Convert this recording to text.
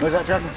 No, that dragonfly?